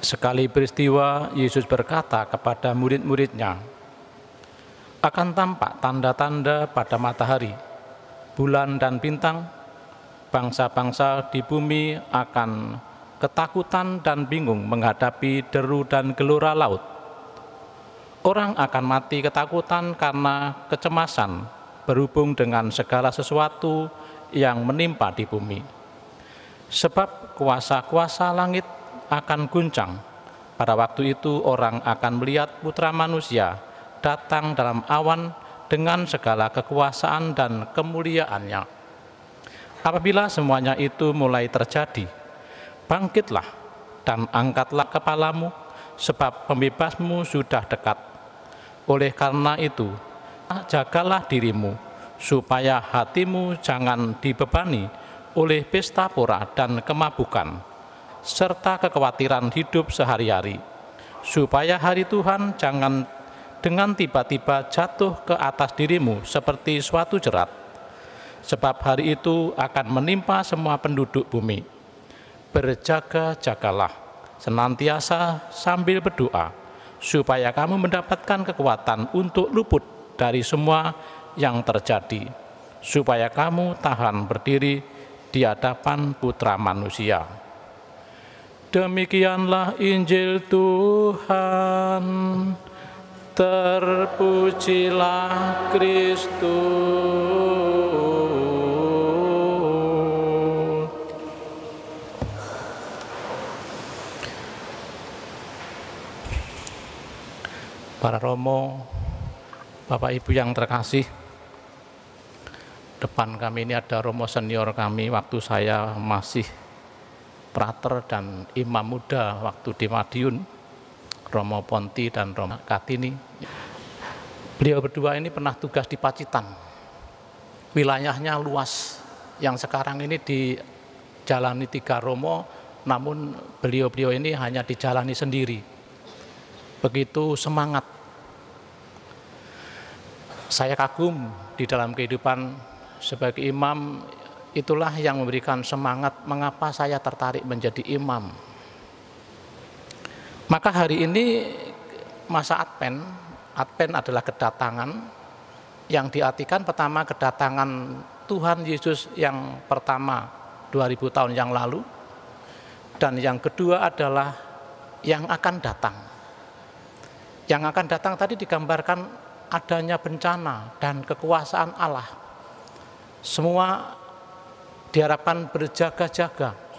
Sekali peristiwa, Yesus berkata kepada murid-muridnya, akan tampak tanda-tanda pada matahari, bulan dan bintang, bangsa-bangsa di bumi akan ketakutan dan bingung menghadapi deru dan gelora laut. Orang akan mati ketakutan karena kecemasan berhubung dengan segala sesuatu yang menimpa di bumi. Sebab kuasa-kuasa langit akan guncang. Pada waktu itu orang akan melihat putra manusia datang dalam awan dengan segala kekuasaan dan kemuliaannya. Apabila semuanya itu mulai terjadi, bangkitlah dan angkatlah kepalamu, sebab pembebasmu sudah dekat. Oleh karena itu, jagalah dirimu, supaya hatimu jangan dibebani oleh pesta pora dan kemabukan, serta kekhawatiran hidup sehari-hari, supaya hari Tuhan jangan dengan tiba-tiba jatuh ke atas dirimu seperti suatu jerat, sebab hari itu akan menimpa semua penduduk bumi. Berjaga-jagalah, senantiasa sambil berdoa, supaya kamu mendapatkan kekuatan untuk luput dari semua yang terjadi, supaya kamu tahan berdiri di hadapan Putra Manusia. Demikianlah Injil Tuhan. Terpujilah Kristus. Para Romo, Bapak Ibu yang terkasih, depan kami ini ada Romo senior kami waktu saya masih prater dan imam muda waktu di Madiun Romo Ponti dan Romo Katini. Beliau berdua ini pernah tugas di Pacitan. Wilayahnya luas, yang sekarang ini dijalani tiga Romo, namun beliau-beliau ini hanya dijalani sendiri. Begitu semangat. Saya kagum di dalam kehidupan sebagai imam, itulah yang memberikan semangat mengapa saya tertarik menjadi imam maka hari ini masa Advent, Advent adalah kedatangan yang diartikan pertama kedatangan Tuhan Yesus yang pertama 2000 tahun yang lalu dan yang kedua adalah yang akan datang. Yang akan datang tadi digambarkan adanya bencana dan kekuasaan Allah. Semua diharapkan berjaga-jaga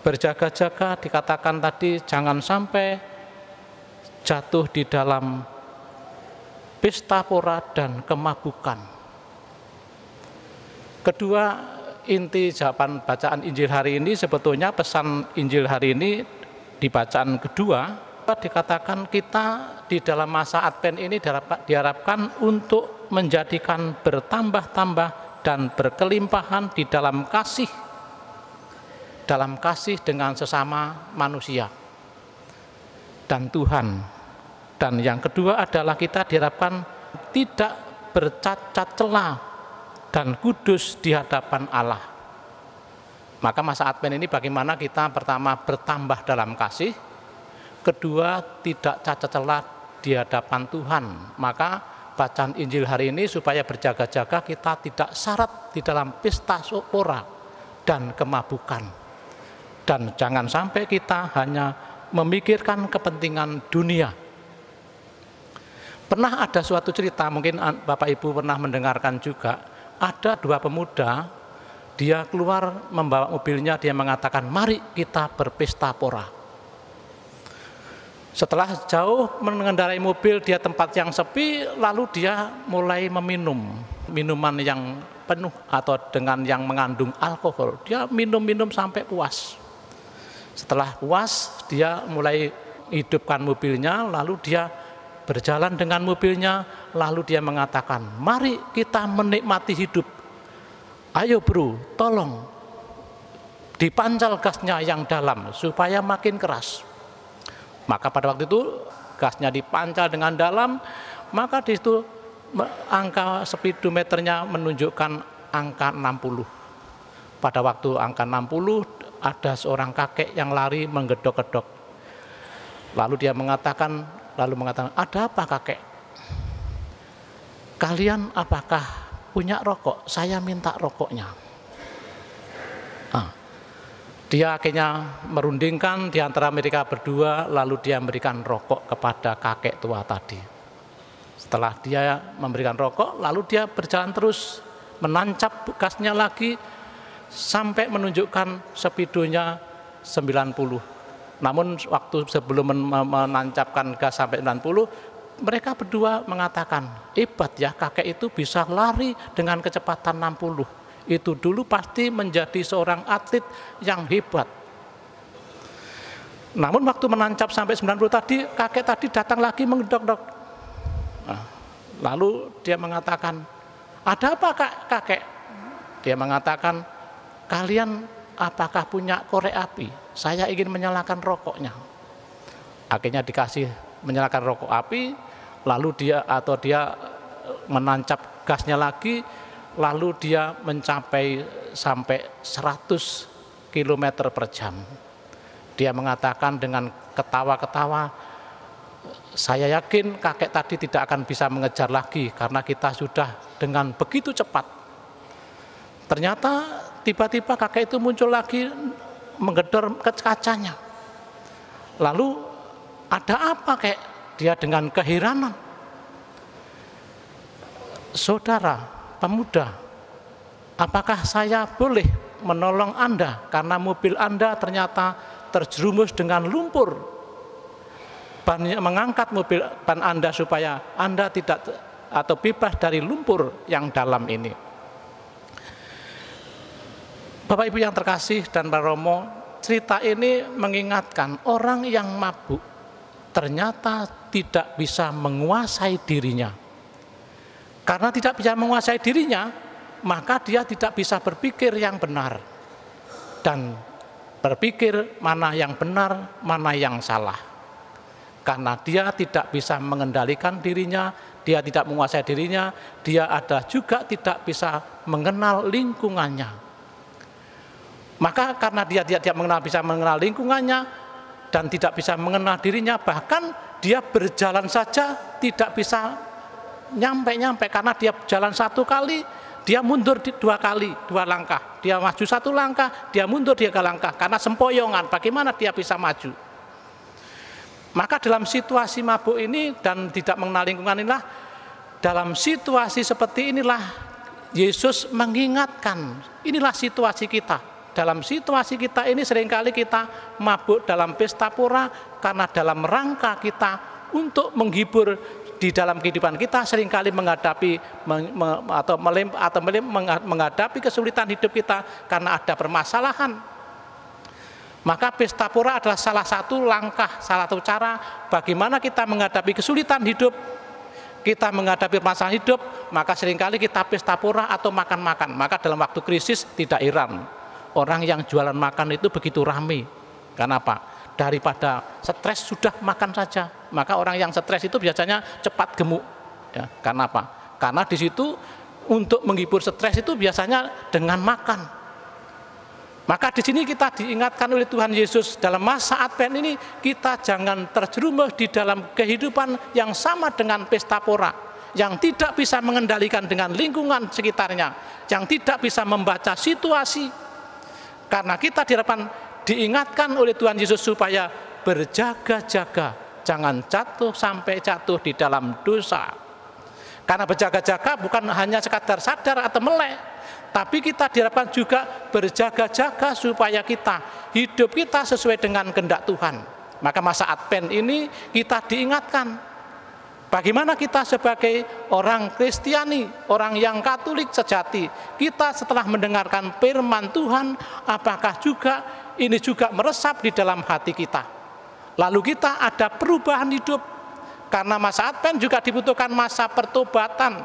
berjaga-jaga dikatakan tadi jangan sampai jatuh di dalam pesta pora dan kemabukan. Kedua, inti jawaban bacaan Injil hari ini sebetulnya pesan Injil hari ini di bacaan kedua dikatakan kita di dalam masa Advent ini diharapkan untuk menjadikan bertambah-tambah dan berkelimpahan di dalam kasih dalam kasih dengan sesama manusia dan Tuhan. Dan yang kedua adalah kita diharapkan tidak bercacat celah dan kudus di hadapan Allah. Maka masa Advent ini bagaimana kita pertama bertambah dalam kasih, kedua tidak cacat celah di hadapan Tuhan. Maka bacaan Injil hari ini supaya berjaga-jaga kita tidak syarat di dalam pesta sopora dan kemabukan. Dan jangan sampai kita hanya memikirkan kepentingan dunia. Pernah ada suatu cerita, mungkin Bapak Ibu pernah mendengarkan juga, ada dua pemuda, dia keluar membawa mobilnya, dia mengatakan, mari kita berpesta pora. Setelah jauh mengendarai mobil dia tempat yang sepi, lalu dia mulai meminum minuman yang penuh atau dengan yang mengandung alkohol. Dia minum-minum sampai puas. Setelah puas, dia mulai hidupkan mobilnya, lalu dia berjalan dengan mobilnya, lalu dia mengatakan, mari kita menikmati hidup. Ayo bro, tolong dipancal gasnya yang dalam supaya makin keras. Maka pada waktu itu gasnya dipancal dengan dalam, maka di situ angka speedometernya menunjukkan angka 60. Pada waktu angka 60 ada seorang kakek yang lari menggedok-gedok. Lalu dia mengatakan, lalu mengatakan, ada apa kakek? Kalian apakah punya rokok? Saya minta rokoknya. Dia akhirnya merundingkan di antara mereka berdua, lalu dia memberikan rokok kepada kakek tua tadi. Setelah dia memberikan rokok, lalu dia berjalan terus menancap bekasnya lagi sampai menunjukkan sepidonya 90. Namun waktu sebelum menancapkan gas sampai 90, mereka berdua mengatakan, hebat ya kakek itu bisa lari dengan kecepatan 60 itu dulu pasti menjadi seorang atlet yang hebat. Namun waktu menancap sampai 90 tadi, kakek tadi datang lagi mengedok-dok. Nah, lalu dia mengatakan, ada apa kak, kakek? Dia mengatakan, kalian apakah punya korek api? Saya ingin menyalakan rokoknya. Akhirnya dikasih menyalakan rokok api, lalu dia atau dia menancap gasnya lagi, lalu dia mencapai sampai 100 km per jam. Dia mengatakan dengan ketawa-ketawa, saya yakin kakek tadi tidak akan bisa mengejar lagi karena kita sudah dengan begitu cepat. Ternyata tiba-tiba kakek itu muncul lagi menggedor ke kacanya. Lalu ada apa kayak dia dengan keheranan. Saudara, pemuda, apakah saya boleh menolong Anda karena mobil Anda ternyata terjerumus dengan lumpur? Mengangkat mobil ban Anda supaya Anda tidak atau bebas dari lumpur yang dalam ini. Bapak Ibu yang terkasih dan Pak Romo, cerita ini mengingatkan orang yang mabuk ternyata tidak bisa menguasai dirinya karena tidak bisa menguasai dirinya, maka dia tidak bisa berpikir yang benar. Dan berpikir mana yang benar, mana yang salah. Karena dia tidak bisa mengendalikan dirinya, dia tidak menguasai dirinya, dia ada juga tidak bisa mengenal lingkungannya. Maka karena dia tidak, mengenal bisa mengenal lingkungannya dan tidak bisa mengenal dirinya, bahkan dia berjalan saja tidak bisa nyampe-nyampe karena dia jalan satu kali, dia mundur dua kali, dua langkah. Dia maju satu langkah, dia mundur tiga langkah karena sempoyongan. Bagaimana dia bisa maju? Maka dalam situasi mabuk ini dan tidak mengenal lingkungan inilah dalam situasi seperti inilah Yesus mengingatkan inilah situasi kita dalam situasi kita ini sering kali kita mabuk dalam pesta pura karena dalam rangka kita untuk menghibur di dalam kehidupan kita sering kali menghadapi atau melim, atau melim, menghadapi kesulitan hidup kita karena ada permasalahan. Maka pesta pura adalah salah satu langkah, salah satu cara bagaimana kita menghadapi kesulitan hidup, kita menghadapi masalah hidup, maka sering kali kita pesta pura atau makan-makan. Maka dalam waktu krisis tidak heran orang yang jualan makan itu begitu ramai. Kenapa? Daripada stres sudah makan saja. Maka orang yang stres itu biasanya cepat gemuk. Ya, karena apa? Karena di situ untuk menghibur stres itu biasanya dengan makan. Maka di sini kita diingatkan oleh Tuhan Yesus dalam masa Advent ini kita jangan terjerumus di dalam kehidupan yang sama dengan pesta pora, yang tidak bisa mengendalikan dengan lingkungan sekitarnya, yang tidak bisa membaca situasi. Karena kita di depan diingatkan oleh Tuhan Yesus supaya berjaga-jaga, jangan jatuh sampai jatuh di dalam dosa. Karena berjaga-jaga bukan hanya sekadar sadar atau melek, tapi kita diharapkan juga berjaga-jaga supaya kita hidup kita sesuai dengan kehendak Tuhan. Maka masa Advent ini kita diingatkan Bagaimana kita sebagai orang Kristiani, orang yang Katolik sejati, kita setelah mendengarkan firman Tuhan, apakah juga ini juga meresap di dalam hati kita. Lalu kita ada perubahan hidup. Karena masa Advent juga dibutuhkan masa pertobatan.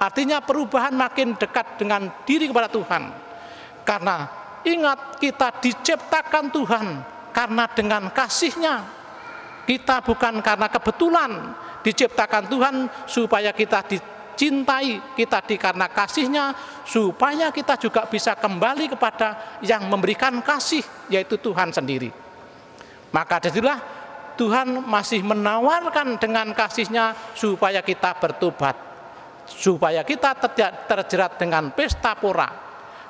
Artinya perubahan makin dekat dengan diri kepada Tuhan. Karena ingat kita diciptakan Tuhan karena dengan kasihnya. Kita bukan karena kebetulan diciptakan Tuhan supaya kita di cintai kita di karena kasihnya supaya kita juga bisa kembali kepada yang memberikan kasih yaitu Tuhan sendiri. Maka di situlah Tuhan masih menawarkan dengan kasihnya supaya kita bertobat. Supaya kita tidak terjerat dengan pesta pora.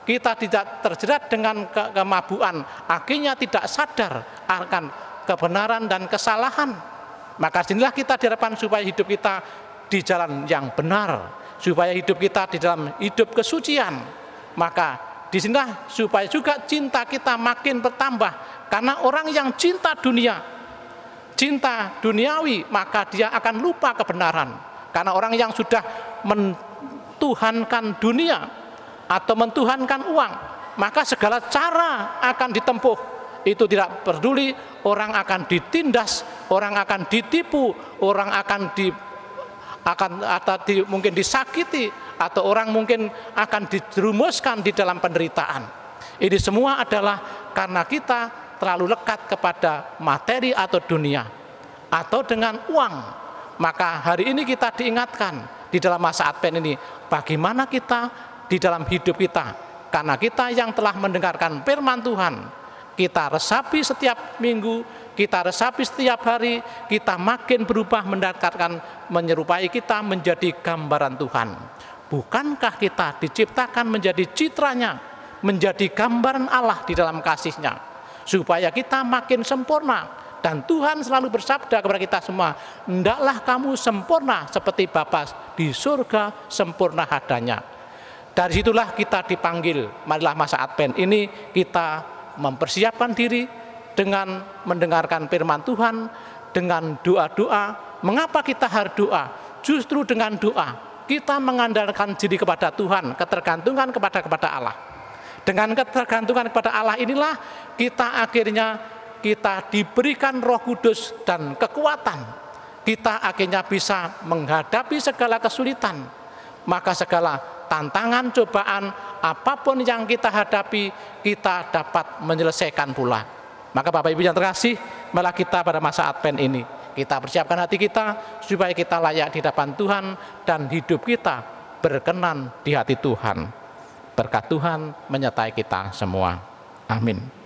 Kita tidak terjerat dengan ke kemabuan. Akhirnya tidak sadar akan kebenaran dan kesalahan. Maka sinilah kita diharapkan supaya hidup kita di jalan yang benar. Supaya hidup kita di dalam hidup kesucian. Maka di sinilah supaya juga cinta kita makin bertambah. Karena orang yang cinta dunia, cinta duniawi, maka dia akan lupa kebenaran. Karena orang yang sudah mentuhankan dunia atau mentuhankan uang, maka segala cara akan ditempuh. Itu tidak peduli orang akan ditindas, orang akan ditipu, orang akan di akan atau di, mungkin disakiti atau orang mungkin akan dijerumuskan di dalam penderitaan. Ini semua adalah karena kita terlalu lekat kepada materi atau dunia atau dengan uang. Maka hari ini kita diingatkan di dalam masa Advent ini bagaimana kita di dalam hidup kita karena kita yang telah mendengarkan firman Tuhan kita resapi setiap minggu kita resapi setiap hari kita makin berubah mendekatkan menyerupai kita menjadi gambaran Tuhan bukankah kita diciptakan menjadi citranya menjadi gambaran Allah di dalam kasihnya supaya kita makin sempurna dan Tuhan selalu bersabda kepada kita semua, "Hendaklah kamu sempurna seperti Bapa di surga sempurna hadanya." Dari situlah kita dipanggil, marilah masa Advent ini kita mempersiapkan diri dengan mendengarkan firman Tuhan, dengan doa-doa. Mengapa kita harus doa? Justru dengan doa kita mengandalkan diri kepada Tuhan, ketergantungan kepada kepada Allah. Dengan ketergantungan kepada Allah inilah kita akhirnya kita diberikan Roh Kudus dan kekuatan. Kita akhirnya bisa menghadapi segala kesulitan. Maka segala tantangan, cobaan, apa pun yang kita hadapi, kita dapat menyelesaikan pula. Maka Bapak Ibu yang terkasih, malah kita pada masa Advent ini, kita persiapkan hati kita supaya kita layak di depan Tuhan dan hidup kita berkenan di hati Tuhan. Berkat Tuhan menyertai kita semua. Amin.